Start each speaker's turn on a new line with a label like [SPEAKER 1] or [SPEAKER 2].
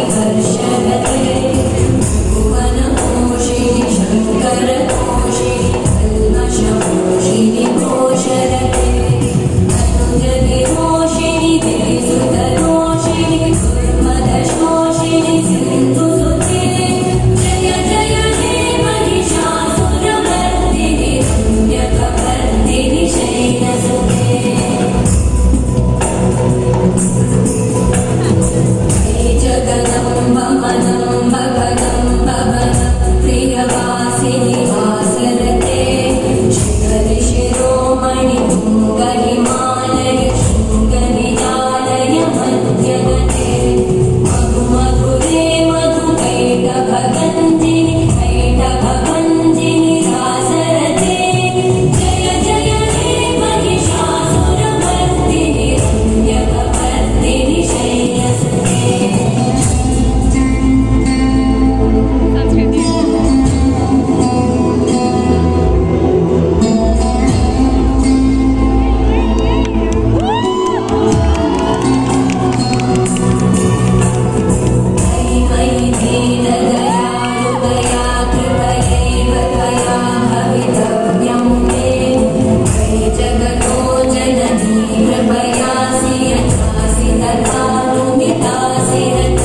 [SPEAKER 1] excelente. Nasi